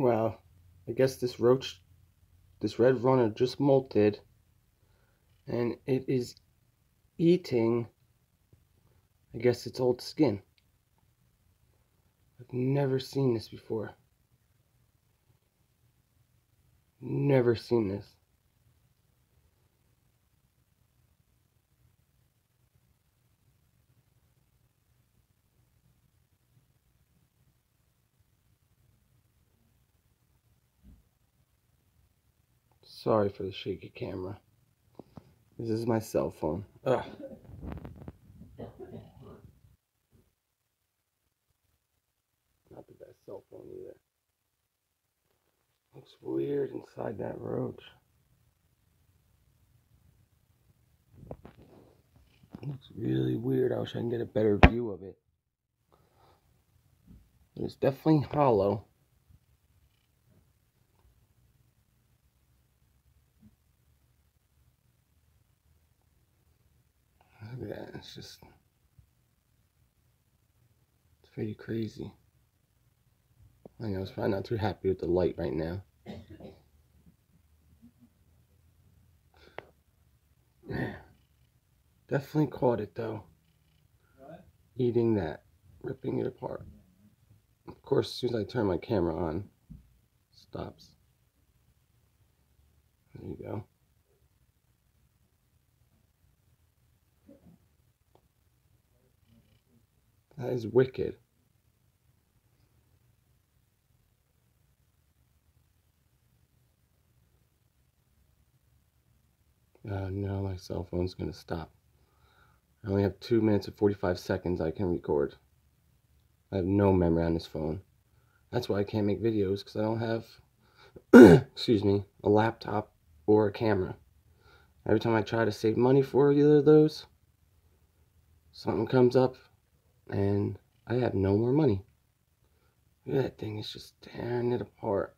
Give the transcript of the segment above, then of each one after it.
Well, I guess this roach, this red runner just molted. And it is eating, I guess it's old skin. I've never seen this before. Never seen this. Sorry for the shaky camera. This is my cell phone. Ugh. Not the best cell phone either. Looks weird inside that roach. Looks really weird. I wish I can get a better view of it. It's definitely hollow. That. It's just. It's pretty crazy. I know, it's probably not too happy with the light right now. Definitely caught it though. What? Eating that. Ripping it apart. Of course, as soon as I turn my camera on, stops. There you go. That is wicked. Uh, now my cell phone's going to stop. I only have 2 minutes and 45 seconds I can record. I have no memory on this phone. That's why I can't make videos, because I don't have, excuse me, a laptop or a camera. Every time I try to save money for either of those, something comes up and I have no more money. Look at that thing, it's just tearing it apart.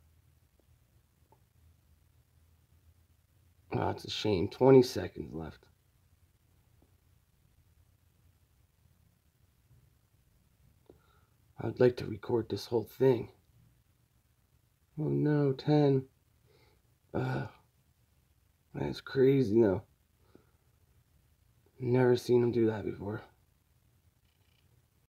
Oh, it's a shame. 20 seconds left. I'd like to record this whole thing. Oh no, 10. Uh, that's crazy though. Never seen him do that before.